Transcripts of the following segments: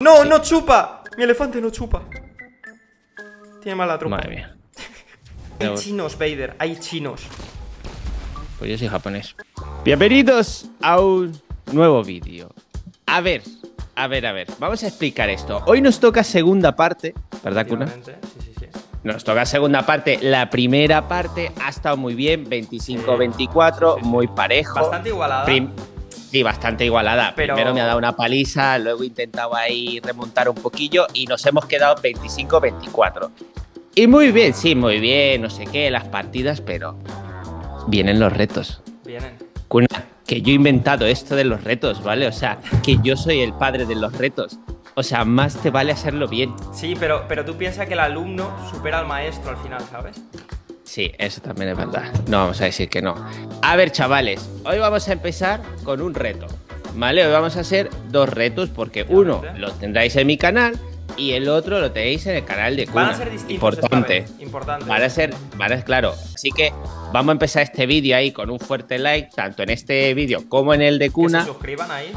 No, no chupa. Mi elefante no chupa. Tiene mala tropa. Madre mía. Hay chinos, Vader. Hay chinos. Pues yo soy japonés. Bienvenidos a un nuevo vídeo. A ver, a ver, a ver. Vamos a explicar esto. Hoy nos toca segunda parte, ¿verdad, Kuna? Sí, sí, sí. Nos toca segunda parte. La primera parte ha estado muy bien, 25-24, sí, sí. muy parejo. Bastante igualada. Prim- sí, bastante igualada. Pero- Primero me ha dado una paliza, luego he intentado ahí remontar un poquillo y nos hemos quedado 25-24. Y muy bien, sí, muy bien, no sé qué, las partidas, pero vienen los retos. Vienen. Que yo he inventado esto de los retos, ¿vale? O sea, que yo soy el padre de los retos. O sea, más te vale hacerlo bien. Sí, pero, pero tú piensas que el alumno supera al maestro al final, ¿sabes? Sí, eso también es verdad. No vamos a decir que no. A ver, chavales, hoy vamos a empezar con un reto. ¿Vale? Hoy vamos a hacer dos retos porque uno lo tendréis en mi canal y el otro lo tenéis en el canal de Kuna. Van a ser distintos. Importante. Importante. Van a ser, van a, claro. Así que vamos a empezar este vídeo ahí con un fuerte like, tanto en este vídeo como en el de Que Kuna. se suscriban ahí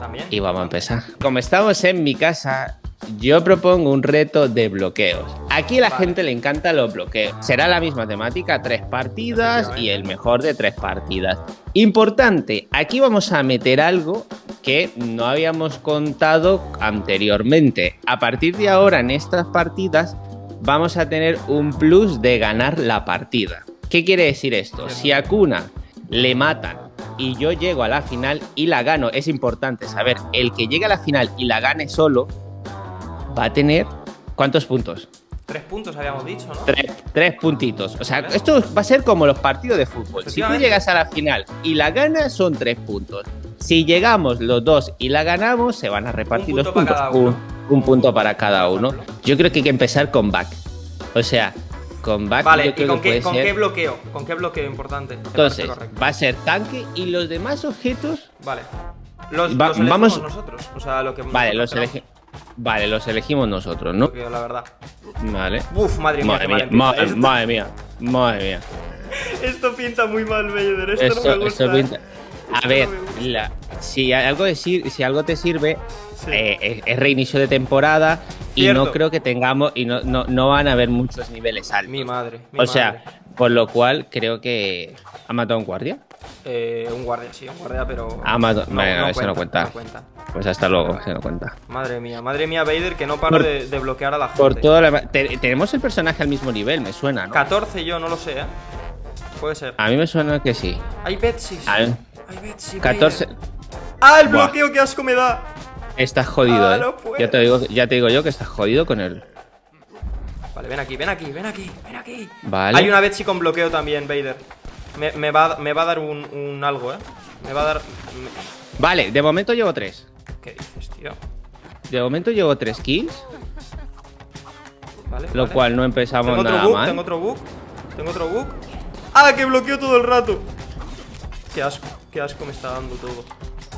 también. Y vamos a empezar. Como estamos en mi casa, yo propongo un reto de bloqueos. Aquí a la Vale. gente le encantan los bloqueos. Será la misma temática, tres partidas y el mejor de tres partidas. Importante, aquí vamos a meter algo que no habíamos contado anteriormente. A partir de ahora, en estas partidas, vamos a tener un plus de ganar la partida. ¿Qué quiere decir esto? Si a Kuna le matan y yo llego a la final y la gano, es importante saber, el que llegue a la final y la gane solo va a tener ¿cuántos puntos? Tres puntos habíamos dicho, ¿no? Tres, tres puntitos. O sea, esto va a ser como los partidos de fútbol. Si tú llegas a la final y la ganas, son tres puntos. Si llegamos los dos y la ganamos, se van a repartir los punto puntos. Un, un punto para cada uno. Yo creo que hay que empezar con back. O sea, con back Vale, yo ¿y creo con, que qué, con ser- qué bloqueo? ¿Con qué bloqueo importante? Entonces, va a ser tanque y los demás objetos Vale. Los, Va- los elegimos vamos- nosotros. O sea, lo que Vale, los, nosotros elegi- vale, los elegimos nosotros, ¿no? la verdad. Vale. Uf, madre mía, Madre mía, madre, esto, madre mía, madre mía. esto pinta muy mal, Vader. Esto, Esto- no me esto gusta. pinta- A Esto ver, no la- si algo, decir, si algo te sirve, Sí. eh, es, reinicio de temporada y no creo que tengamos, y no, no, no van a haber muchos niveles altos. Mi madre. mi o sea, madre. por lo cual creo que ha matado a un guardia. Eh, un guardia, sí, un guardia, pero. Ha matado. Eso no cuenta. no cuenta. Pues hasta luego, se no cuenta. Madre mía, madre mía, Vader, que no paro Por- de, de bloquear a la gente. Por toda la... te- tenemos el personaje al mismo nivel, me suena, ¿no? 14 yo, no lo sé, ¿eh? Puede ser. A mí me suena que sí. Hay ver, Hay Betsy. 14. Vader. ¡Ah, el Buah. bloqueo que asco me da! Estás jodido, Ah, eh. no ya, te digo, ya te digo yo que estás jodido con él. Vale, ven aquí, ven aquí, ven aquí, ven aquí. Vale. Hay una Betsy con bloqueo también, Vader. Me, me va, me va a dar un, un algo, ¿eh? Me va a dar. Vale, de momento llevo tres. ¿Qué dices, tío? De momento llevo tres kills, Vale. lo vale. cual no empezamos Tengo otro nada bug, mal. tengo otro bug. Tengo otro bug. ¡Ah, que bloqueo todo el rato! Qué asco, qué asco me está dando todo.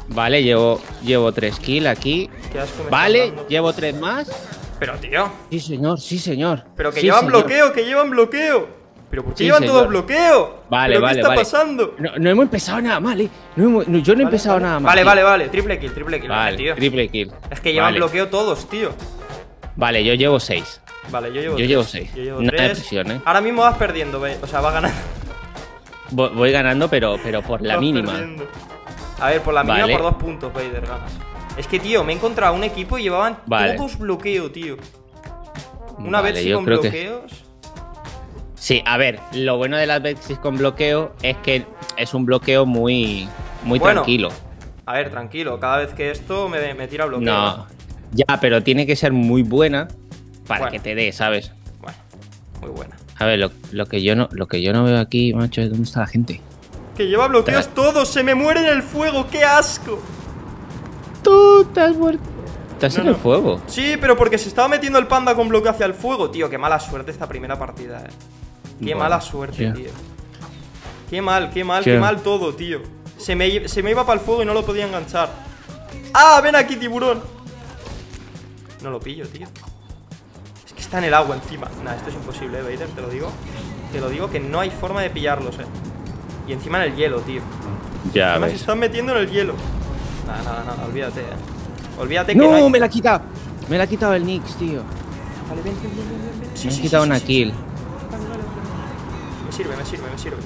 Vale, llevo, llevo tres kills aquí. Qué asco me Vale, está dando. llevo tres más. Pero, tío. Sí, señor, sí, señor. Pero que Sí, llevan señor. bloqueo, que llevan bloqueo. Pero ¿por qué Sí, llevan señor. todo bloqueo? Vale, ¿Pero vale, ¿Qué está vale. pasando? No, no hemos empezado nada mal, eh. No hemos- no, yo no he Vale, empezado vale. nada mal. Vale, tío. vale, vale. Triple kill, triple kill. Vale, tío. triple kill. Es que llevan bloqueo todos, tío. Vale, yo llevo seis. Vale, yo llevo Yo tres. llevo seis. Yo llevo Nada de presión, ¿eh? Ahora mismo vas perdiendo. O sea, vas ganando. Vo- Voy ganando, pero, pero por la Vas mínima. perdiendo. A ver, por la mínima, por dos puntos, Vader, ganas. Es que, tío, me he encontrado un equipo y llevaban todos bloqueo, tío. Una vez sí con que- bloqueos. Sí, a ver, lo bueno de las Bexis con bloqueo es que es un bloqueo muy, muy Bueno, tranquilo. A ver, tranquilo, cada vez que esto me, me tira bloqueo. No, ya, pero tiene que ser muy buena para Bueno. que te dé, ¿sabes? Bueno, muy buena. A ver, lo, lo que yo no, lo que yo no veo aquí, macho, es dónde está la gente. Que lleva bloqueos todos, se me muere en el fuego, qué asco. Tú te has muerto. Estás No, en el fuego. Sí, pero porque se estaba metiendo el panda con bloqueo hacia el fuego, tío. Qué mala suerte esta primera partida, eh. Qué Bueno, mala suerte, tío. Qué mal, qué mal, qué mal todo, tío. Se me, se me iba para el fuego y no lo podía enganchar. ¡Ah, ven aquí, tiburón! No lo pillo, tío. Es que está en el agua encima. Nah, esto es imposible, eh, Vader, te lo digo. Te lo digo que no hay forma de pillarlos, eh. Y encima en el hielo, tío. Ya Además se están metiendo en el hielo. Nada, nada, nada, olvídate, eh. Olvídate que no No, hay- me la quita. Me la ha quitado el Nix, tío. Vale, ven, ven, ven, ven, ven. Sí, me sí, ha quitado sí, una sí, kill. Sirve, me sirve, me sirve.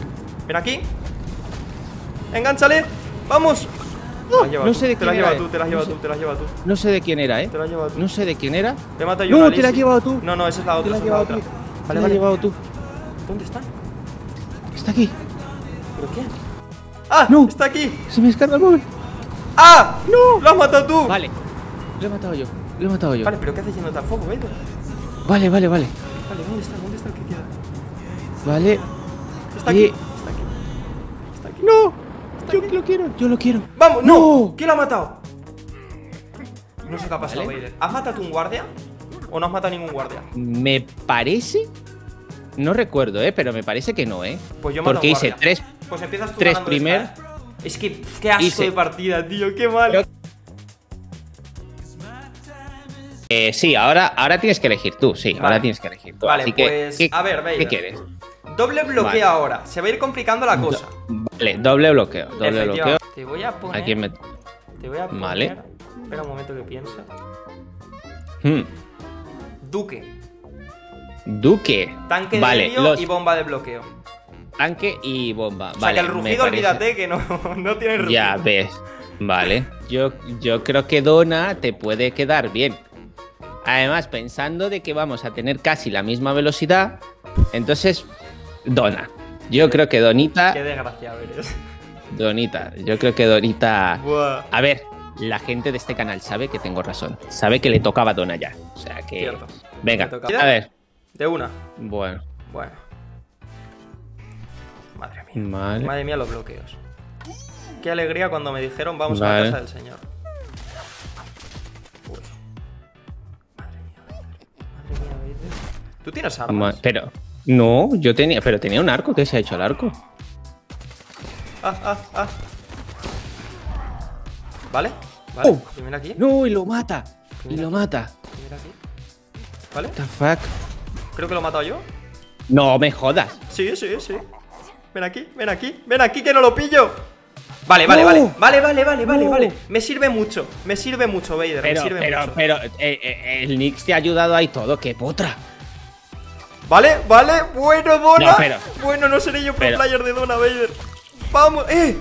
Ven aquí. Engánchale. Vamos. Te la no tú, sé de Te quién era, tú, te la has no llevado tú, te la has llevado tú. No sé de quién era, ¿eh? Te la has llevado tú. No sé de quién era. Te mata yo No, te la has llevado tú. No, no, esa es la Te otra. la has llevado otra. tú. Vale, Te la has llevado tú. ¿Dónde están? Está aquí. ¿Pero quién? ¡Ah! No. ¡Está aquí! Se me descarga el móvil. ¡Ah! ¡No! ¡Lo has matado tú! Vale. Lo he matado yo. Lo he matado yo. Vale, pero ¿qué haces yendo tan fuego, Vader? Vale, vale, vale. Vale, ¿dónde está? ¿Dónde está el que queda? Vale. Está aquí. Eh. Está aquí. Está aquí. No. Está Yo aquí. lo quiero. Yo lo quiero. ¡Vamos! ¡No! No. ¿Quién lo ha matado? No sé qué ha pasado, Vale. Vader. ¿Has matado un guardia? ¿O no has matado ningún guardia? Me parece. No recuerdo, ¿eh? Pero me parece que no, ¿eh? Pues yo mato Porque a hice guardia. tres. Pues empiezas tú Tres primer. esta, ¿eh? Es que qué asco Hice- de partida, tío, qué mal. Creo- Eh, sí, ahora, ahora tienes que elegir tú. Sí, Vale. ahora tienes que elegir tú. Vale, Así que, pues, ¿qué, a ver, Vader. ¿qué quieres? Doble bloqueo Vale. ahora. Se va a ir complicando la cosa. Vale, doble bloqueo. Doble bloqueo. Te voy a poner. Aquí me. Te voy a poner. Vale. Espera un momento que piense. Hmm, Duque. Duque. Tanque vale, de los y bomba de bloqueo. tanque y bomba. o sea vale, que el rugido, olvídate que no, no tiene rugido. Ya ves. Vale. Yo, yo creo que Dona te puede quedar bien. Además, pensando de que vamos a tener casi la misma velocidad, entonces, Dona. Yo creo que Donita. Qué desgraciado eres. Donita. Yo creo que Donita. Buah. A ver, la gente de este canal sabe que tengo razón. Sabe que le tocaba a Dona ya. O sea que. Cierto. Venga, a ver. De una. Bueno, Bueno. Madre mía. vale. Madre mía los bloqueos. Qué alegría cuando me dijeron vamos a la casa del señor. Uy. Madre mía. Madre mía, Vader. ¿Tú tienes Ma- armas? Pero. No, yo tenía. Pero tenía un arco. ¿Qué se ha hecho el arco? Ah, ah, ah. ¿Vale? Vale. Oh. Primero aquí. No, y lo mata. Y lo mata. Primero aquí. ¿Vale? What the fuck? Creo que lo he matado yo. No me jodas. Sí, sí, sí. Ven aquí, ven aquí, ven aquí que no lo pillo. Vale, vale, No. vale. Vale, vale, vale, vale, No. vale. Me sirve mucho. Me sirve mucho, Vader. Pero, me sirve pero, mucho. pero, eh, eh, el Nix te ha ayudado ahí todo. ¡Qué potra! Vale, vale. Bueno, Dona. No, pero- Bueno, no seré yo pro pero- player de Dona, Vader. Vamos, eh.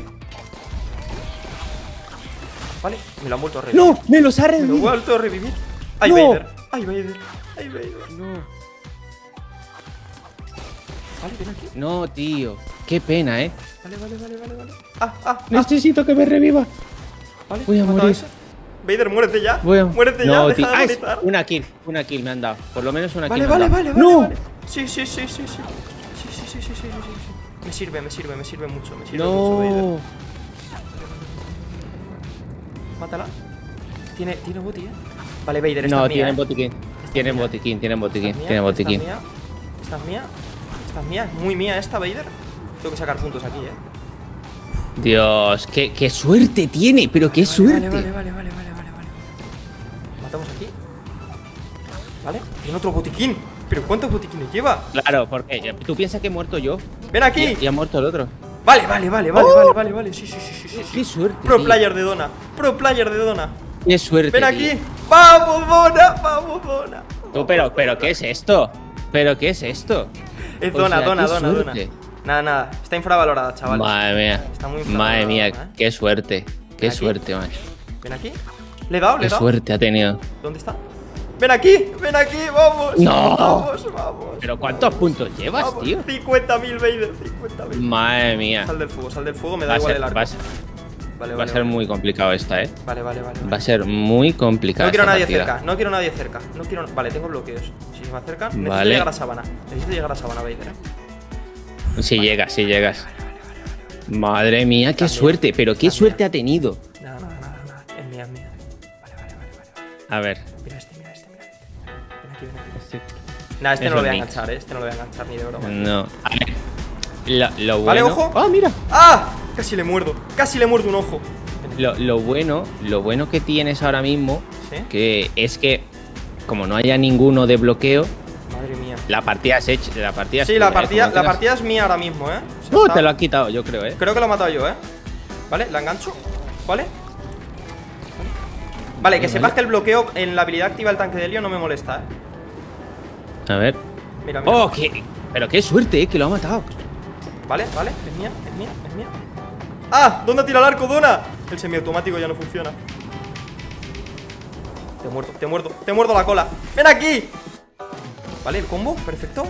Vale, me lo han vuelto a revivir. ¡No! ¡Me los ha Me lo han revivido! vuelto a revivir. Ay, No. Vader. Ay, Vader. Ay, Vader. No. Vale, ven aquí. No, tío. Qué pena, ¿eh? Vale, vale, vale, vale, vale. Ah, ah, ah. Necesito que me reviva. Vale, voy a ¿he matado morir. ese? Vader, muérete ya. Voy a... Muérete ya, deja de Ah, una kill. Una kill me han dado. Por lo menos una Vale, kill. me vale, vale, vale, ¡No! vale. Sí, sí, sí, sí, sí. Sí, sí, sí, sí, sí, sí, sí. Me sirve, me sirve, me sirve mucho, me sirve mucho, Vader. No. Mátala. Tiene, tiene boti, eh. Vale, Vader, esta No, es mía, tienen eh. botiquín. Tienen mía. botiquín, tienen botiquín, Esta es mía, tienen esta botiquín. es mía, Esta es mía. Esta es mía. Es muy mía esta, Vader. Tengo que sacar puntos aquí, eh. Dios, qué, qué suerte tiene, pero qué Vale, suerte. Vale, vale, vale, vale, vale, vale, vale. Matamos aquí. Vale, tiene otro botiquín. ¿Pero cuántos botiquines lleva? Claro, porque tú piensas que he muerto yo Ven aquí. y, y ha muerto el otro. Vale, vale, vale, vale, ¡Oh! vale, vale, vale. Sí, sí, sí, sí, sí, sí. Qué suerte. Pro tío. player de Dona. Pro player de Dona. Qué suerte. Ven tío. aquí. Vamos, Dona. Vamos, Dona. Tú, pero, pero, ¿qué es esto? ¿Pero qué es esto? Es O Dona, sea, Dona, qué Dona, Dona. Nada, nada. Está infravalorada, chaval. Madre mía. Está muy Madre mía, ¿eh? qué suerte. Qué Aquí. suerte, macho. Ven aquí. ¿Le he dado? ¿Le Qué he dado? suerte ha tenido. ¿Dónde está? Ven aquí, ven aquí, vamos. No. Vamos, vamos. ¿Pero cuántos puntos llevas, vamos. tío? 50.000, Vader, 50.000. Madre mía. Sal del fuego, sal del fuego, me Va da a igual ser, el arco. va a ser- Vale, va a ser vale. muy complicado esta, ¿eh? Vale, vale, vale. vale. Va a ser muy complicado. No quiero esta nadie partida. cerca, no quiero nadie cerca. No quiero. Vale, tengo bloqueos. Si se me acercan, necesito llegar a Sabana. Necesito llegar a Sabana, Vader. ¿eh? Si llegas, si llegas. Madre mía, qué También. suerte, pero qué También. suerte ha tenido. Nada, nada, nada, nada. Es mía, es mía. Vale, vale, vale. vale. A ver. Nah, este Es no lo voy a mix. enganchar, eh. Este no lo voy a enganchar ni de broma. No. A ver. Lo, lo Vale, bueno. ojo. ¡Ah, mira! ¡Ah! Casi le muerdo. Casi le muerdo un ojo. Lo, lo bueno, lo bueno que tienes ahora mismo, ¿Sí? que es que como no haya ninguno de bloqueo, Madre mía. la partida es hecha, la partida Sí, la ¿eh? partida, la partida es mía ahora mismo, ¿eh? O sea, No, está- te lo ha quitado, yo creo, ¿eh? Creo que lo he matado yo, ¿eh? ¿Vale? La engancho. ¿Vale? Vale, que sepas que el bloqueo en la habilidad activa del tanque de helio no me molesta, ¿eh? A ver. Mira, mira. ¡Oh, qué! Pero qué suerte, ¿eh? Que lo ha matado. Vale, vale, es mía, es mía, es mía. ¡Ah! ¿Dónde tira el arco, Dona? El semiautomático ya no funciona. Te muerto, te muerto, te muerto la cola. ¡Ven aquí! Vale, el combo, perfecto.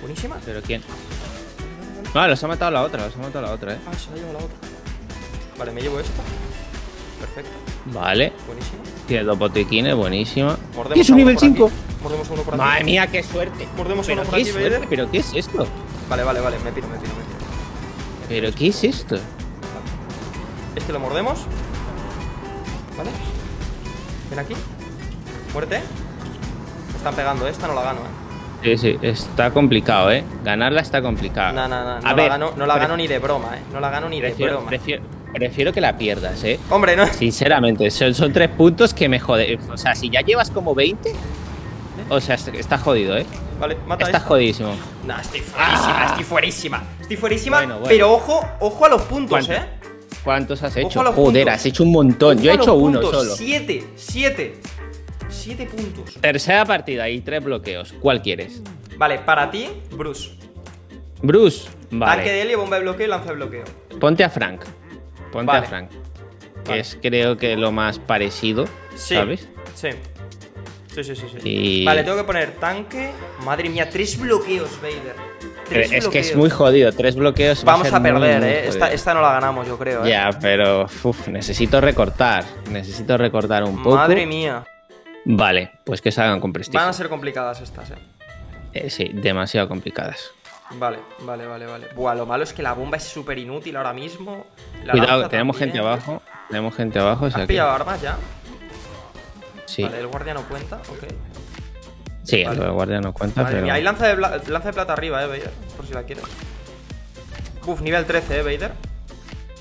Buenísima. ¿Pero quién? No, los ha matado la otra, los ha matado la otra, eh. Ah, se la lleva la otra. Vale, me llevo esto. Perfecto, Vale. buenísimo. Tiene dos botiquines, buenísima. Mordemos ¿Qué es un nivel por aquí. 5? Mordemos uno por aquí. Madre mía, qué suerte. Mordemos uno por aquí, suerte, pero ¿qué es esto? Vale, vale, vale, me piro, me piro, me piro. ¿Pero qué es esto? Este lo mordemos. Vale. Ven aquí. Muerte. Me están pegando, esta no la gano, eh. Sí, sí, está complicado, ¿eh? Ganarla está complicada. No, no, no, no A la ver, gano, no la pre- gano ni de broma, eh. No la gano ni de broma. prefiero, prefiero que la pierdas, ¿eh? Hombre, no. Sinceramente, son, son tres puntos que me jode. O sea, si ya llevas como 20, o sea, est- está jodido, ¿eh? Vale, mata Está esta. jodidísimo. Nah, estoy fuerísima, estoy fuerísima. Estoy fuerísima, Bueno, bueno. pero ojo, ojo a los puntos, ¿Cuánto? eh. ¿Cuántos has hecho? Joder, puntos. has hecho un montón. Yo he hecho uno solo. Siete, siete. Siete puntos. Tercera partida y tres bloqueos. ¿Cuál quieres? Vale, para ti, Bruce. Bruce. Tanque Vale. de helio, bomba de bloqueo y lanza de bloqueo. Ponte a Frank. Ponte Vale. a Frank. Que Vale. es creo que lo más parecido, Sí. ¿sabes? Sí. Sí, sí, sí, sí. Y- Vale, tengo que poner tanque. Madre mía, tres bloqueos, Vader. Tres es que es muy jodido. Tres bloqueos. va Vamos a perder, muy eh. Esta, esta no la ganamos, yo creo, eh. Ya, pero uf, necesito recortar. Necesito recortar un poco. Madre mía. Vale, pues que salgan con prestigio. Van a ser complicadas estas, eh. Eh, sí, demasiado complicadas. Vale, vale, vale, vale. Buah, lo malo es que la bomba es súper inútil ahora mismo. La Cuidado, tenemos también. gente abajo. Tenemos gente abajo. o ¿Has sea que- pillado armas ya? Sí, Vale, el guardia no cuenta, ok. sí, vale. el guardia no cuenta, Madre pero. hay lanza de, lanza de plata arriba, eh, Vader. Por si la quieres. Uf, nivel 13, eh, Vader.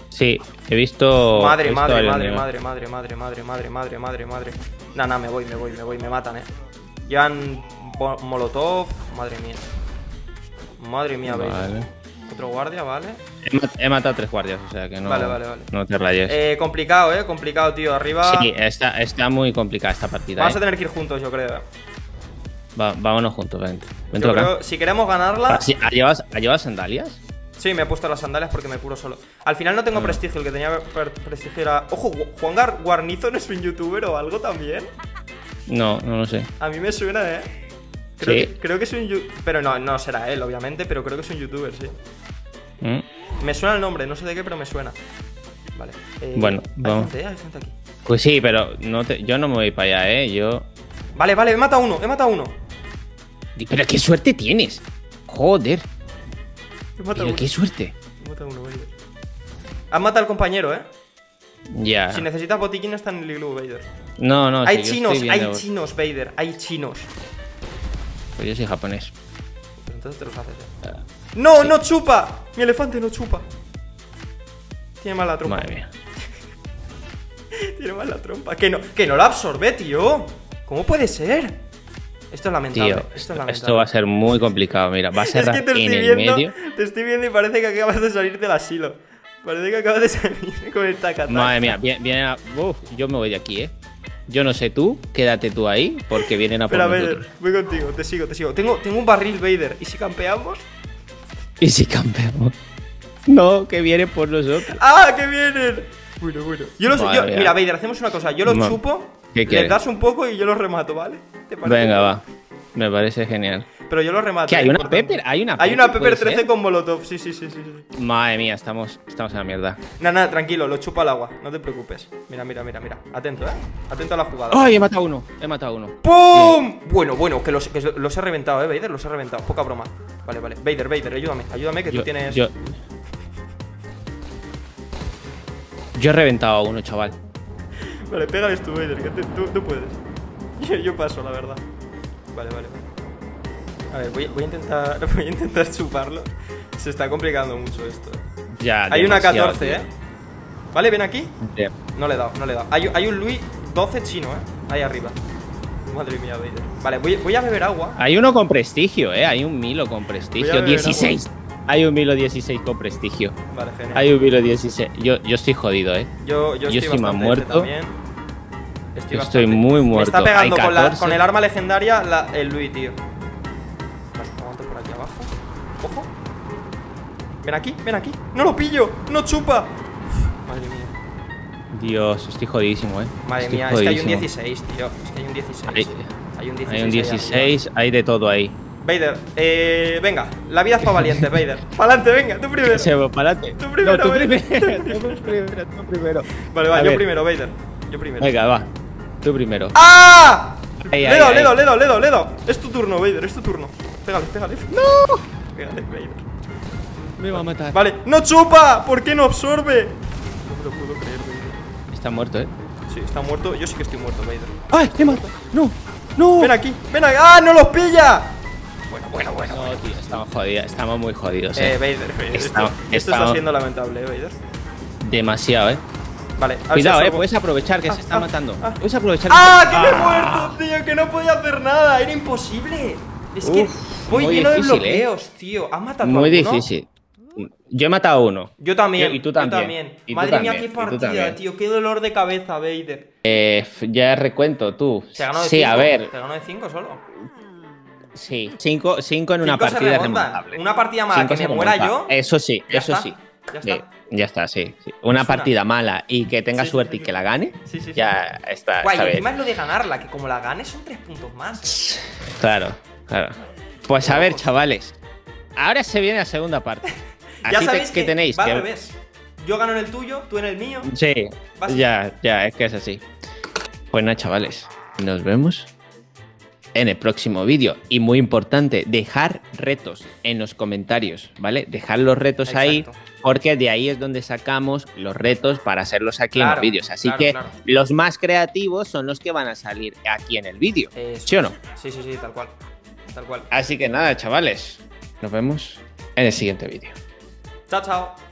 Sí, he visto. he Madre, visto madre, madre, madre, madre, madre, madre, madre, madre, madre, madre. Nah, nah, me voy, me voy, me voy, me matan, eh. Llevan molotov, madre mía. Madre mía, Vader. Otro guardia, vale. He, mat- he matado tres guardias, o sea que no, Vale, vale, vale. no te rayes. Eh, complicado, eh, complicado, tío. Arriba. sí, está, está muy complicada esta partida. Vamos eh. a tener que ir juntos, yo creo. eh. Va- vámonos juntos, vente. Vente Yo acá. creo, si queremos ganarla. Ah, sí, ¿Has llevado, sandalias? Sí, me he puesto las sandalias porque me curo solo. Al final no tengo Ah. prestigio, el que tenía prestigio era. Ojo, Juan Gar Guarnizo no es un youtuber o algo también. No, no lo sé. A mí me suena, eh. Creo, Sí. que, creo que es un Pero no, no será él, obviamente, pero creo que es un youtuber, sí. ¿Mm? Me suena el nombre, no sé de qué, pero me suena. Vale. eh, Bueno, hay vamos. gente, hay gente aquí. Pues sí, pero no te- yo no me voy para allá, ¿eh? Yo. Vale, vale, he matado uno, he matado uno. Pero qué suerte tienes. Joder. He matado Pero uno. qué suerte. He matado uno, Vader. Has matado al compañero, eh. Ya. Si necesitas botiquín, está en el iglú, Vader. No, no. hay chinos, hay chinos, Vader, hay chinos. Pues yo soy japonés. Entonces te los haces. ¡No, Ah, sí. no chupa! Mi elefante no chupa. Tiene mal la trompa. Madre mía. Tiene mal la trompa. Que no, que no la absorbe, tío. ¿Cómo puede ser? Esto es lamentable. Tío, esto es esto, lamentable. esto va a ser muy complicado. Mira, va a es ser que te en estoy el viendo. medio. Te estoy viendo y parece que acabas de salir del asilo. Parece que acabas de salir con el tacataca. Madre mía, viene, viene a- Uf, yo me voy de aquí, ¿eh? Yo no sé tú, quédate tú ahí, porque vienen a por Vader, nosotros. voy contigo, te sigo, te sigo. Tengo, tengo un barril, Vader. ¿Y si campeamos? ¿Y si campeamos? No, que vienen por nosotros. ¡Ah, que vienen! Bueno, bueno. Yo los, yo- mira, Vader, hacemos una cosa. Yo los Ma- chupo, ¿Qué les das un poco y yo los remato, ¿vale? ¿Te parece? Venga, va. Me parece genial. Pero yo los remato. ¿Qué, hay es una. Pepper? ¿Hay una Hay una Pepper, Pepper puede 13 ser? con Molotov, sí, sí, sí, sí. sí. Madre mía, estamos, estamos en la mierda. Nada, nada, tranquilo, lo chupo al agua, no te preocupes. Mira, mira, mira, mira. Atento, eh. Atento a la jugada. ¡Ay, he matado uno! He matado uno. ¡Pum! Bueno, bueno, que los, que los he reventado, eh, Vader, los he reventado. Poca broma. Vale, vale. Vader, Vader, ayúdame, ayúdame que Yo, tú tienes. yo... Yo he reventado a uno, chaval. Vale, pégales tú, Vader, que te- tú, tú puedes. Yo, yo paso, la verdad. Vale, vale, vale. A ver, voy, voy a intentar. Voy a intentar chuparlo. Se está complicando mucho esto. Ya, Hay una demasiado, 14, tío. eh. Vale, ven aquí. Bien. No le he dado, no le he dado. Hay, hay un Louis 12 chino, eh. Ahí arriba. Madre mía, Vader. Vale, voy, voy a beber agua. Hay uno con prestigio, ¿eh? Hay un Milo con prestigio. beber 16. Hay un Milo 16 con prestigio. Vale, genial. Hay un Milo 16. Yo, yo estoy jodido, ¿eh? Yo, yo, Yo estoy estoy más muerto. también. Estoy, Estoy muy Me muerto. está pegando con, la- 14. con el arma legendaria la- el Luis, tío. Ven aquí, ven aquí. ¡No lo pillo! ¡No chupa! Uf, madre mía. Dios, estoy jodidísimo, eh. Madre Estoy mía, es que hay un jodidísimo. 16, tío. Es que hay un 16. Hay- Hay un 16. Hay un ahí 16, hay de todo ahí. Vader, eh, venga, la vida es para valientes, Vader. ¡Pa'lante, venga! ¡Tú primero! Se va para adelante. Tú primero, No, tú primero. tú primero, tú primero. Vale, va, A yo ver. primero, Vader. Yo primero. Venga, va. Tú primero. ¡Ah! Ahí, ahí, Ledo, ahí. Ledo, Ledo, Ledo, Ledo. Es tu turno, Vader, es tu turno. Pégale, pégale. ¡No! Pégale, Vader. Me va a matar. Vale, ¡no chupa! ¿Por qué no absorbe? No me lo puedo creer, Vader. Está muerto, eh. Sí, está muerto. Yo sí que estoy muerto, Vader. ¡Ay! ¡Me mata! ¡No! ¡No! Ven aquí, ven aquí. ¡Ah, no los pilla! Bueno, bueno, bueno. No, tío, estamos jodidos, estamos muy jodidos, Eh, eh. Vader, Vader. Esto, Estamos- esto está estamos- siendo lamentable, eh, Vader. Demasiado, eh. Vale, a ver si Cuidado, eh, puedes aprovechar que Ah, se está ah, matando. ah. Puedes aprovechar. ¡Ah, que que me he muerto, tío! Que no podía hacer nada. Era imposible. Es que voy muy lleno difícil, de eh. bloqueos, tío. ¿Has matado Muy alguno? difícil. Yo he matado a uno. Yo también. Y tú yo también. Y tú Madre mía, también, qué tú partida, también. tío. Qué dolor de cabeza, Vader. Eh, ya recuento, tú. Se ganó de sí, 5. a ver. Te ganó de 5 solo. Sí, cinco, cinco en una Cinco partida remontable. Una partida mala Cinco que se me muera yo. Eso sí, eso está, sí. ya Sí, está. ya está, sí. sí. Una Es una. partida mala y que tenga Sí, suerte y que la gane, Sí, sí, sí. ya está, Guay, y encima es lo de ganarla, que como la ganes son 3 puntos más. Claro, claro. Pues a ver, chavales. Ahora se viene la segunda parte. ya sabéis que, que tenéis va que. al revés. Yo gano en el tuyo, tú en el mío. Sí, Vas- ya, ya, es que es así. Pues nada, chavales. Nos vemos en el próximo vídeo. Y muy importante, dejar retos en los comentarios, ¿vale? Dejar los retos ahí, porque de ahí es donde sacamos los retos para hacerlos aquí en los vídeos. Así claro, que claro. los más creativos son los que van a salir aquí en el vídeo. Eso. ¿Sí o no? Sí, sí, sí, tal cual. Tal cual. Así que nada, chavales. Nos vemos en el siguiente vídeo. Chao, chao.